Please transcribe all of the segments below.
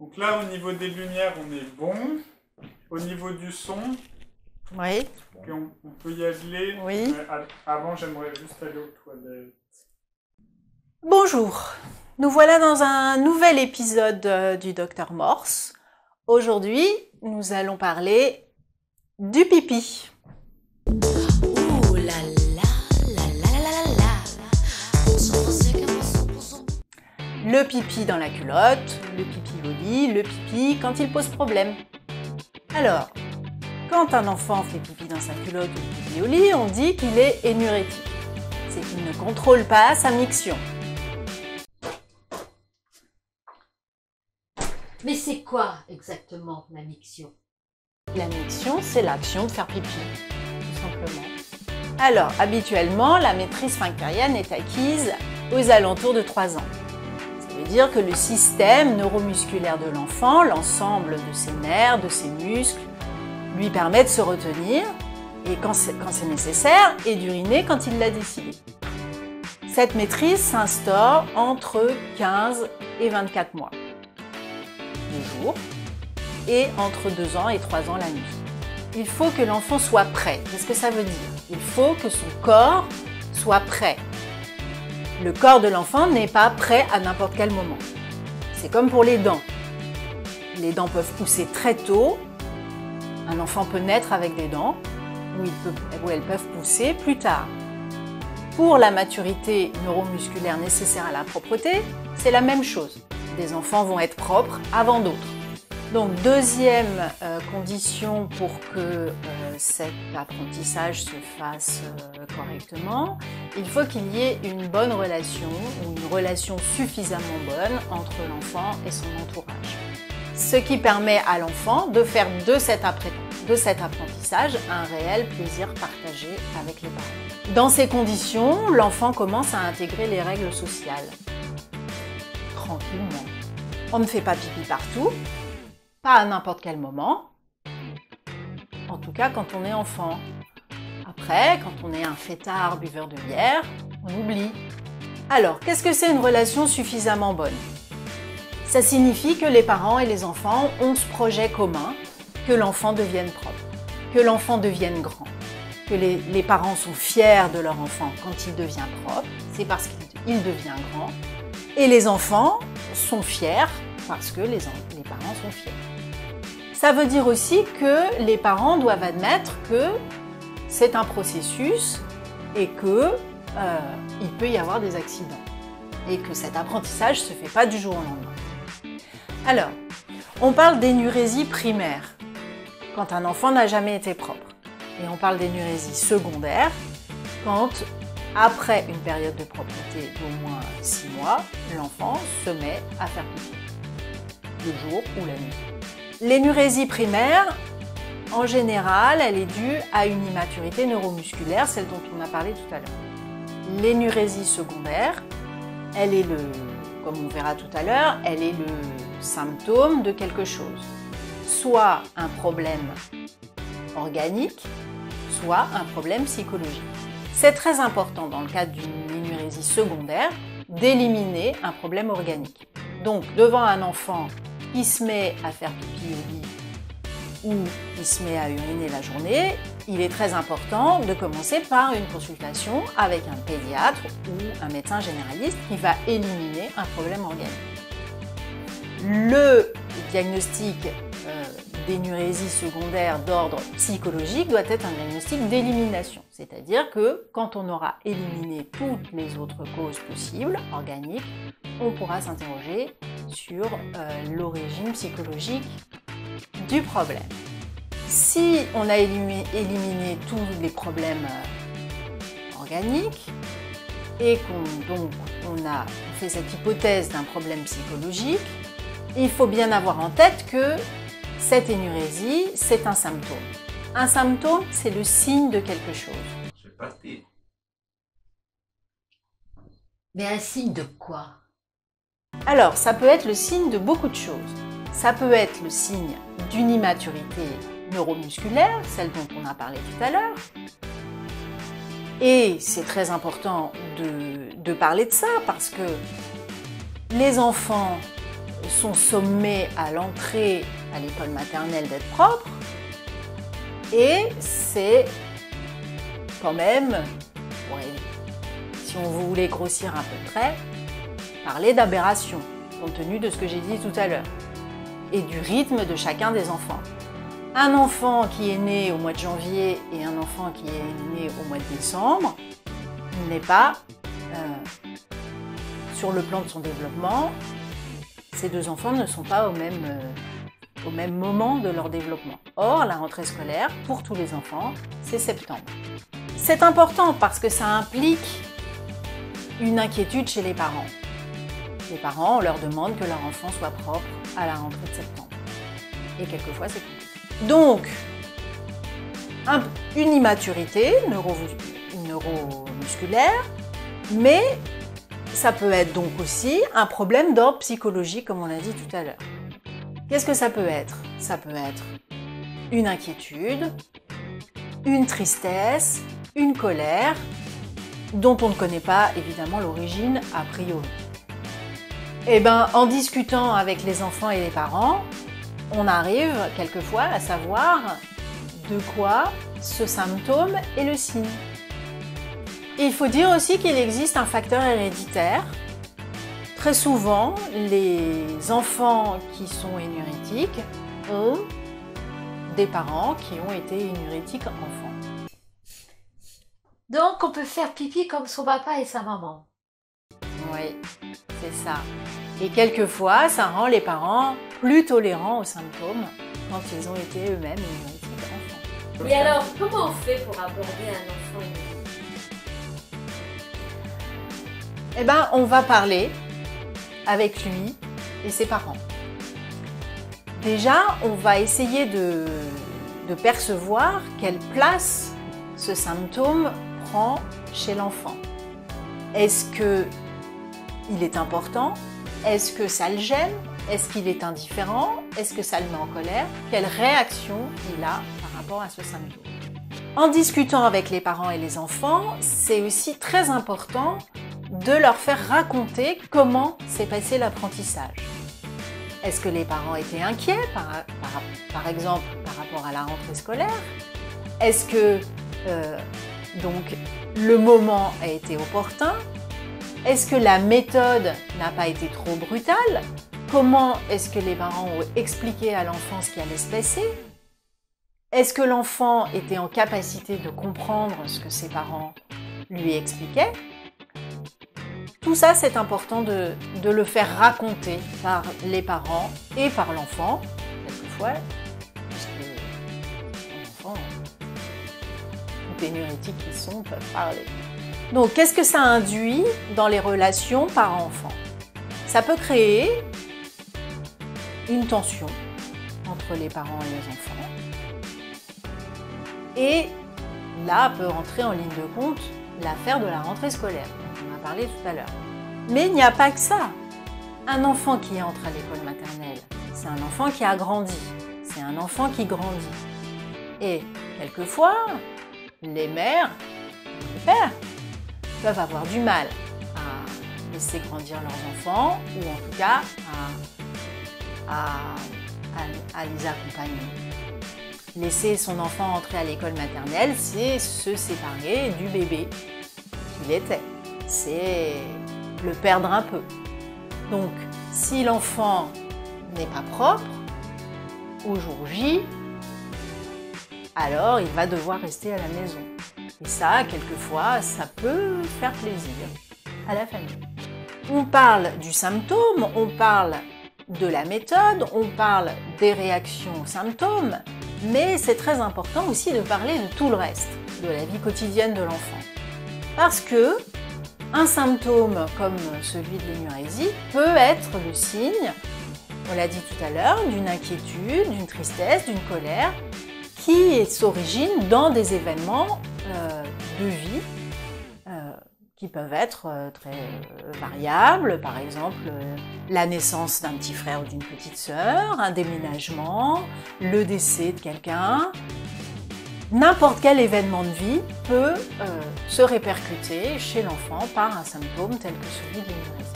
Donc là, au niveau des lumières, on est bon. Au niveau du son, Oui, on, on peut y aller. Oui. Mais a- avant, j'aimerais juste aller aux toilettes. bonjour. Nous voilà dans un nouvel épisode euh, du Docteur Morse. Aujourd'hui, nous allons parler du pipi. Le pipi dans la culotte, le pipi au lit, le pipi quand il pose problème. Alors, quand un enfant fait pipi dans sa culotte ou pipi au lit, on dit qu'il est énurétique. C'est qu'il ne contrôle pas sa miction. Mais c'est quoi exactement la miction La miction, c'est l'action de faire pipi, tout simplement. Alors, habituellement, la maîtrise sphinctérienne est acquise aux alentours de 3 ans. Dire que le système neuromusculaire de l'enfant, l'ensemble de ses nerfs, de ses muscles, lui permet de se retenir et quand c'est nécessaire, et d'uriner quand il l'a décidé. Cette maîtrise s'instaure entre 15 et 24 mois le jour et entre 2 ans et 3 ans la nuit. Il faut que l'enfant soit prêt. Qu'est-ce que ça veut dire Il faut que son corps soit prêt. Le corps de l'enfant n'est pas prêt à n'importe quel moment. C'est comme pour les dents. Les dents peuvent pousser très tôt. Un enfant peut naître avec des dents ou, elles peuvent pousser plus tard. Pour la maturité neuromusculaire nécessaire à la propreté, c'est la même chose. Des enfants vont être propres avant d'autres. Donc deuxième euh, condition pour que euh, cet apprentissage se fasse euh, correctement, il faut qu'il y ait une bonne relation ou une relation suffisamment bonne entre l'enfant et son entourage. Ce qui permet à l'enfant de faire de cet, de cet apprentissage un réel plaisir partagé avec les parents. Dans ces conditions, l'enfant commence à intégrer les règles sociales. Tranquillement. On ne fait pas pipi partout, pas à n'importe quel moment. En tout cas, quand on est enfant. Après, quand on est un fêtard buveur de bière, on oublie. Alors, qu'est-ce que c'est une relation suffisamment bonne? Ça signifie que les parents et les enfants ont ce projet commun, que l'enfant devienne propre, que l'enfant devienne grand, que les, parents sont fiers de leur enfant quand il devient propre, c'est parce qu'il il devient grand, et les enfants sont fiers parce que les parents sont fiers. Ça veut dire aussi que les parents doivent admettre que c'est un processus et que euh, il peut y avoir des accidents et que cet apprentissage se fait pas du jour au lendemain. Alors, on parle d'énurésie primaire quand un enfant n'a jamais été propre et on parle d'énurésie secondaire quand après une période de propreté d'au moins 6 mois, l'enfant se met à faire pipi, le jour ou la nuit. L'énurésie primaire, en général, elle est due à une immaturité neuromusculaire, celle dont on a parlé tout à l'heure. L'énurésie secondaire, elle est le, comme on verra tout à l'heure, elle est le symptôme de quelque chose. Soit un problème organique, soit un problème psychologique. C'est très important dans le cadre d'une énurésie secondaire d'éliminer un problème organique. Donc, devant un enfant qui se met à faire pipi au ou qui se met à uriner la journée, il est très important de commencer par une consultation avec un pédiatre ou un médecin généraliste qui va éliminer un problème organique. Le diagnostic euh, d'énurésie secondaire d'ordre psychologique doit être un diagnostic d'élimination. C'est-à-dire que quand on aura éliminé toutes les autres causes possibles, organiques, on pourra s'interroger sur euh, l'origine psychologique du problème. Si on a élimi- éliminé tous les problèmes euh, organiques et qu'on donc on a on fait cette hypothèse d'un problème psychologique, il faut bien avoir en tête que cette énurésie, c'est un symptôme. Un symptôme, c'est le signe de quelque chose. C'est pas pire. Mais un signe de quoi? Alors, ça peut être le signe de beaucoup de choses. Ça peut être le signe d'une immaturité neuromusculaire, celle dont on a parlé tout à l'heure. Et c'est très important de, parler de ça parce que les enfants sont sommés à l'entrée à l'école maternelle d'être propres. Et c'est quand même, si on voulait grossir un peu trait, parler d'aberration, compte tenu de ce que j'ai dit tout à l'heure, et du rythme de chacun des enfants. Un enfant qui est né au mois de janvier et un enfant qui est né au mois de décembre n'est pas, euh, sur le plan de son développement, ces deux enfants ne sont pas euh, au même moment de leur développement. Or, la rentrée scolaire, pour tous les enfants, c'est septembre. C'est important parce que ça implique une inquiétude chez les parents. Les parents, on leur demande que leur enfant soit propre à la rentrée de septembre. Et quelquefois, c'est compliqué. Donc, un- une immaturité neuro- neuromusculaire, mais ça peut être donc aussi un problème d'ordre psychologique, comme on l'a dit tout à l'heure. Qu'est-ce que ça peut être? Ça peut être une inquiétude, une tristesse, une colère, dont on ne connaît pas évidemment l'origine a priori. Eh ben, en discutant avec les enfants et les parents, on arrive quelquefois à savoir de quoi ce symptôme est le signe. Il faut dire aussi qu'il existe un facteur héréditaire. Très souvent, les enfants qui sont énurétiques ont des parents qui ont été énurétiques enfants. Donc, on peut faire pipi comme son papa et sa maman. Oui, c'est ça. Et quelquefois, ça rend les parents plus tolérants aux symptômes quand ils ont été eux-mêmes enfants. Et alors, comment on fait pour aborder un enfant Eh ben, on va parler avec lui et ses parents. Déjà, on va essayer de, de percevoir quelle place ce symptôme prend chez l'enfant. Est-ce que il est important? Est-ce que ça le gêne? Est-ce qu'il est indifférent? Est-ce que ça le met en colère? Quelle réaction il a par rapport à ce symptôme En discutant avec les parents et les enfants, c'est aussi très important de leur faire raconter comment s'est passé l'apprentissage. Est-ce que les parents étaient inquiets, par, exemple, par rapport à la rentrée scolaire? Est-ce que euh, donc le moment a été opportun? Est-ce que la méthode n'a pas été trop brutale? Comment est-ce que les parents ont expliqué à l'enfant ce qui allait se passer? Est-ce que l'enfant était en capacité de comprendre ce que ses parents lui expliquaient? Tout ça, c'est important de, le faire raconter par les parents et par l'enfant, quelquefois, puisque les tout énurétiques qu'ils sont, peuvent parler. Donc, qu'est-ce que ça induit dans les relations parents-enfants Ça peut créer une tension entre les parents et les enfants. Et là peut rentrer en ligne de compte l'affaire de la rentrée scolaire dont on a parlé tout à l'heure. Mais il n'y a pas que ça. Un enfant qui entre à l'école maternelle, c'est un enfant qui a grandi, c'est un enfant qui grandit. Et quelquefois, les mères, les pères, peuvent avoir du mal à laisser grandir leurs enfants, ou en tout cas à, à- les accompagner. Laisser son enfant entrer à l'école maternelle, c'est se séparer du bébé qu'il était. C'est le perdre un peu. Donc, si l'enfant n'est pas propre, au jour J, alors il va devoir rester à la maison. Et ça, quelquefois, ça peut faire plaisir à la famille. On parle du symptôme, on parle de la méthode, on parle des réactions aux symptômes, mais c'est très important aussi de parler de tout le reste, de la vie quotidienne de l'enfant. Parce que un symptôme comme celui de l'énurésie peut être le signe, on l'a dit tout à l'heure, d'une inquiétude, d'une tristesse, d'une colère qui s'origine dans des événements de vie euh, qui peuvent être euh, très euh, variables, par exemple euh, la naissance d'un petit frère ou d'une petite sœur, un déménagement, le décès de quelqu'un. N'importe quel événement de vie peut euh, se répercuter chez l'enfant par un symptôme tel que celui de l'énurésie.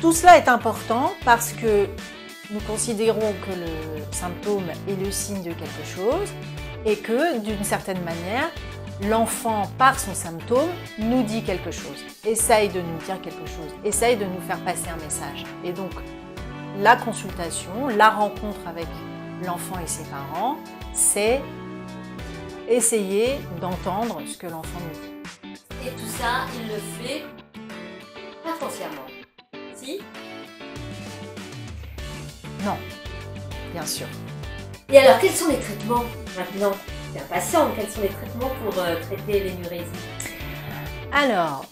Tout cela est important parce que nous considérons que le symptôme est le signe de quelque chose et que d'une certaine manière, l'enfant, par son symptôme, nous dit quelque chose, essaye de nous dire quelque chose, essaye de nous faire passer un message. Et donc, la consultation, la rencontre avec l'enfant et ses parents, c'est essayer d'entendre ce que l'enfant nous dit. Et tout ça, il le fait pas consciemment. Si? Non, bien sûr. Et alors, quels sont les traitements maintenant? T'es impatiente, quels sont les traitements pour euh, traiter l'énurésie? Alors,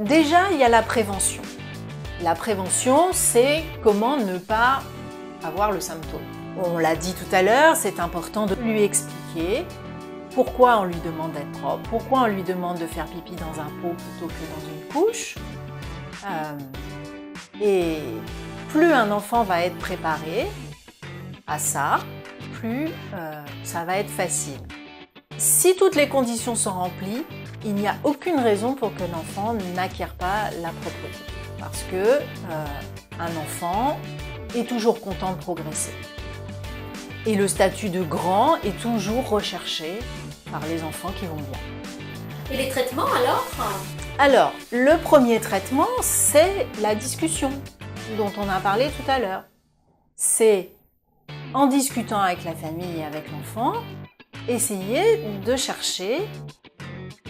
déjà, il y a la prévention. La prévention, c'est comment ne pas avoir le symptôme. On l'a dit tout à l'heure, c'est important de lui expliquer pourquoi on lui demande d'être propre, pourquoi on lui demande de faire pipi dans un pot plutôt que dans une couche. Euh, et plus un enfant va être préparé à ça, plus euh, ça va être facile. Si toutes les conditions sont remplies, il n'y a aucune raison pour que l'enfant n'acquiert pas la propreté. Parce que euh, un enfant est toujours content de progresser. Et le statut de grand est toujours recherché par les enfants qui vont bien. Et les traitements alors? Alors, le premier traitement, c'est la discussion dont on a parlé tout à l'heure. C'est en discutant avec la famille et avec l'enfant, essayer de chercher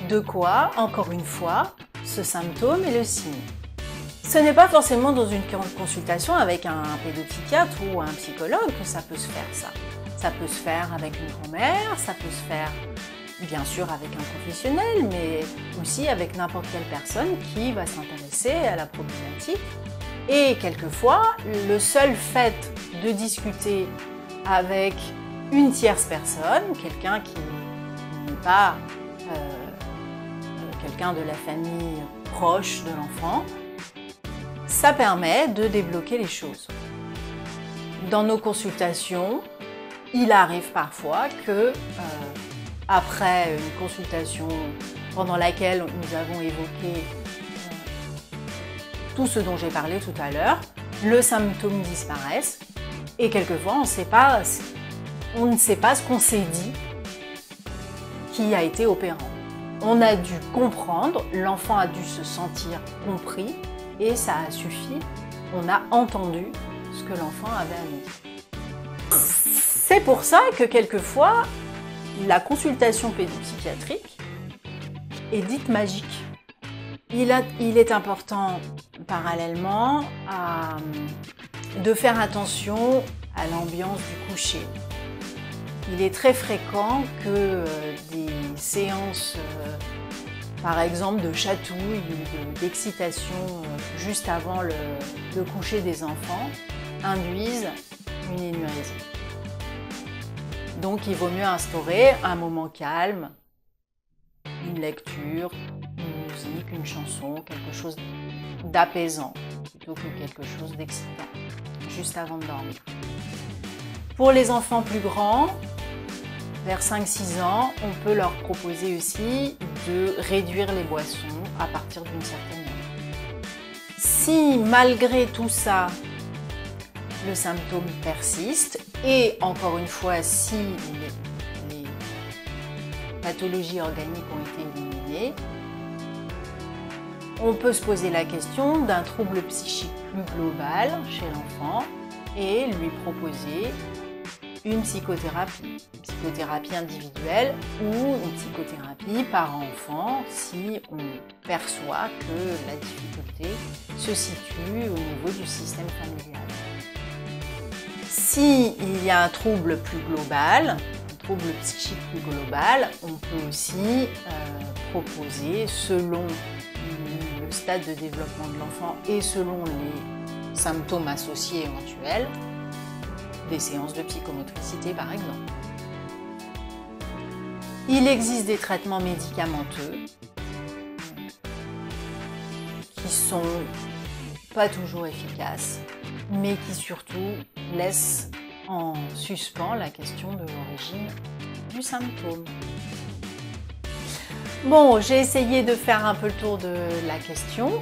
de quoi, encore une fois, ce symptôme est le signe. Ce n'est pas forcément dans une consultation avec un pédopsychiatre ou un psychologue que ça peut se faire ça. Ça peut se faire avec une grand-mère, ça peut se faire bien sûr avec un professionnel, mais aussi avec n'importe quelle personne qui va s'intéresser à la problématique. Et quelquefois, le seul fait de discuter avec une tierce personne, quelqu'un qui n'est pas euh, euh, quelqu'un de la famille proche de l'enfant, ça permet de débloquer les choses. Dans nos consultations, il arrive parfois que, euh, après une consultation pendant laquelle nous avons évoqué tout ce dont j'ai parlé tout à l'heure, le symptôme disparaisse et quelquefois on, sait pas, on ne sait pas ce qu'on s'est dit qui a été opérant. On a dû comprendre, l'enfant a dû se sentir compris et ça a suffi. On a entendu ce que l'enfant avait à dire. C'est pour ça que quelquefois, la consultation pédopsychiatrique est dite magique. Il, est important, parallèlement, de faire attention à l'ambiance du coucher. Il est très fréquent que euh, des séances, euh, par exemple, de chatouille ou de- d'excitation euh, juste avant le, le coucher des enfants, induisent une énurésie. Donc il vaut mieux instaurer un moment calme, une lecture, une musique, une chanson, quelque chose d'apaisant plutôt que quelque chose d'excitant, juste avant de dormir. Pour les enfants plus grands, vers 5-6 ans, on peut leur proposer aussi de réduire les boissons à partir d'une certaine heure. Si malgré tout ça, le symptôme persiste, et encore une fois, si les, les pathologies organiques ont été éliminées, on peut se poser la question d'un trouble psychique plus global chez l'enfant et lui proposer une psychothérapie, une psychothérapie individuelle ou une psychothérapie par enfant si on perçoit que la difficulté se situe au niveau du système familial. Si il y a un trouble plus global, un trouble psychique plus global, on peut aussi euh, proposer selon le stade de développement de l'enfant et selon les symptômes associés éventuels, des séances de psychomotricité par exemple. Il existe des traitements médicamenteux qui sont pas toujours efficaces, mais qui surtout laissent en suspens la question de l'origine du symptôme. Bon, j'ai essayé de faire un peu le tour de la question.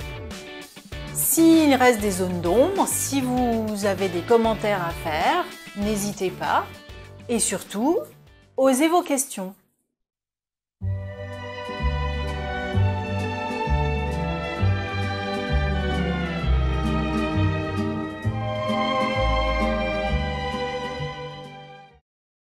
S'il reste des zones d'ombre, si vous avez des commentaires à faire, n'hésitez pas. Et surtout, osez vos questions.